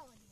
জ্বালা বাজি